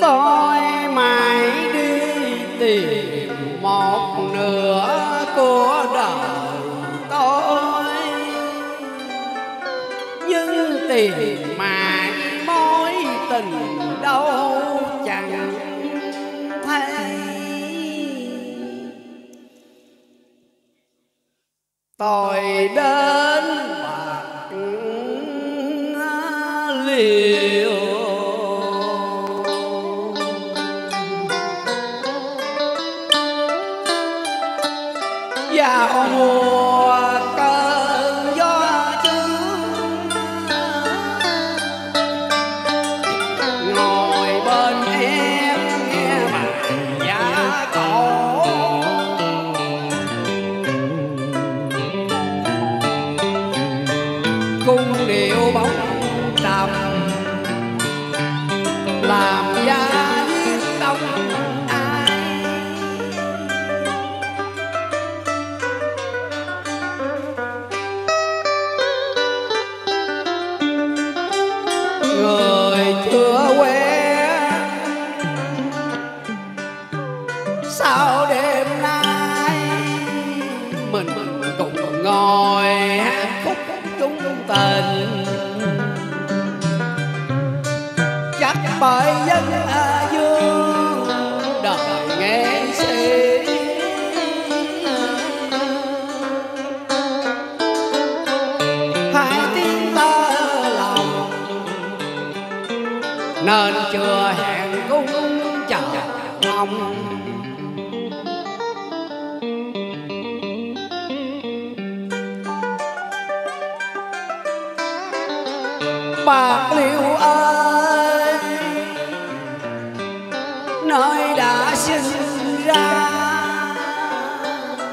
tôi mãi đi tìm một nửa của đời tôi. Nhưng tìm mãi mối tình đâu chẳng thấy. Tôi đến Yeah, oh, yeah. Sao đêm nay? Mình cùng ngồi hát khúc chung tình. Chắc bởi dân a dương đời nghe sĩ. Hai tiếng ta lòng, nên chưa hẹn cung chờ mong. Bạc liêu ơi nơi đã sinh ra?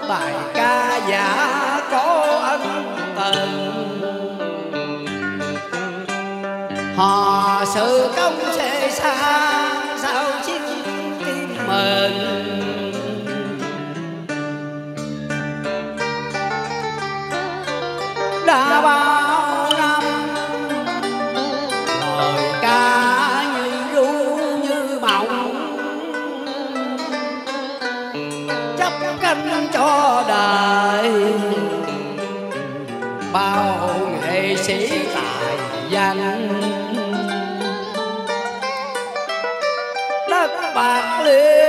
Bài ca giả có ân tình họ sự công sẽ xa, sao chiếc tim mình sĩ tài danh. Đất bạc liêu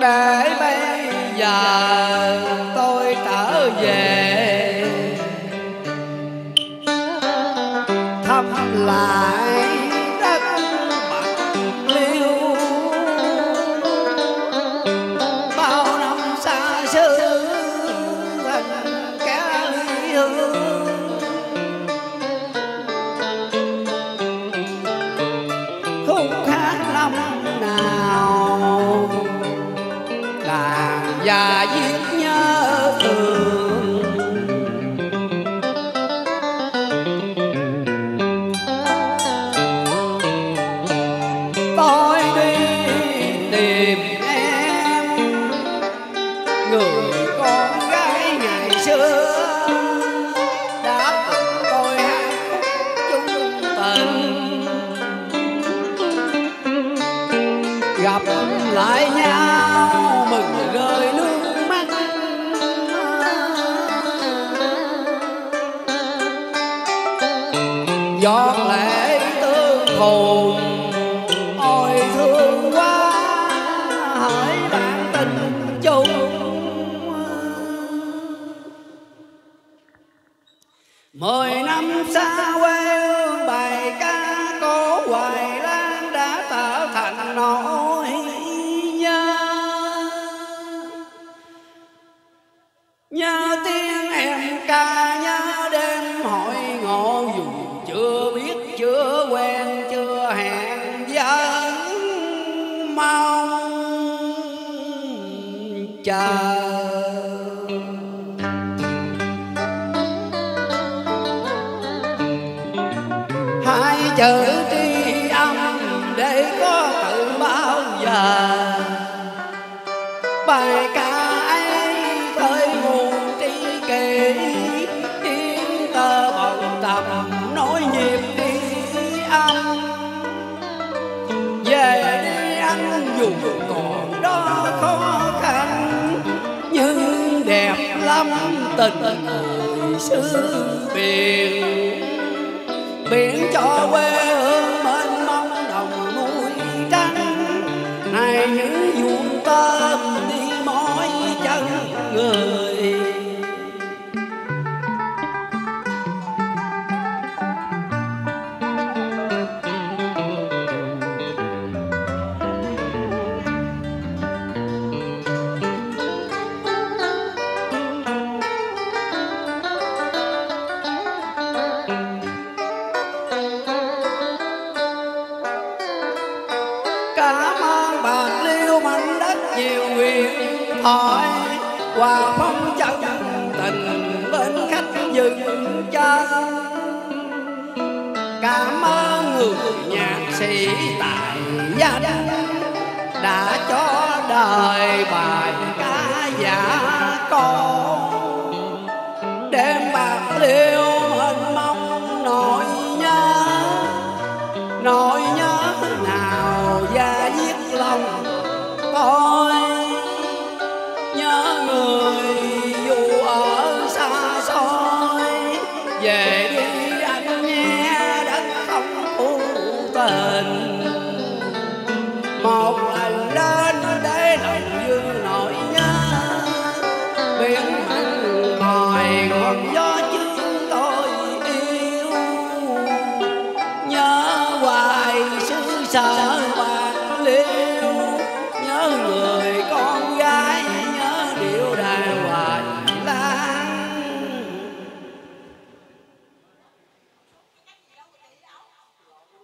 để bây giờ tôi trở về. Thăm lại đất bạc liêu. Bao năm xa xứ thành kẻ hương. Giọt lệ tương hồn mười năm xa quê hương bài ca cổ hoài lan đã trở thành nỗi nhớ. Nhớ tiếng em ca nhớ đêm hội ngộ dù chưa biết chưa quen chưa hẹn vẫn mong chờ. Chữ tri âm để có tự bao giờ bài ca ấy khơi nguồn tri kỷ tiếng tơ bồng tầm nói nhịp đi âm về đi anh dù còn đó khó khăn, nhưng đẹp lắm tình người xưa biển biển cho quê hương mênh mông đồng núi trắng. Này những vuông tôm đi mỏi chân người bạc liêu mảnh đất nhiều quyền hỏi hòa phong chân tình bên khách dừng chân. Cảm ơn người nhạc sĩ tài danh đã cho đời bài ca giả. lòng tôi, nhớ người dù ở xa xôi. Về đi anh nghe đất không phụ tình. Một lần đến để lòng dương nỗi nhớ. Biển anh ngồi còn gió sợ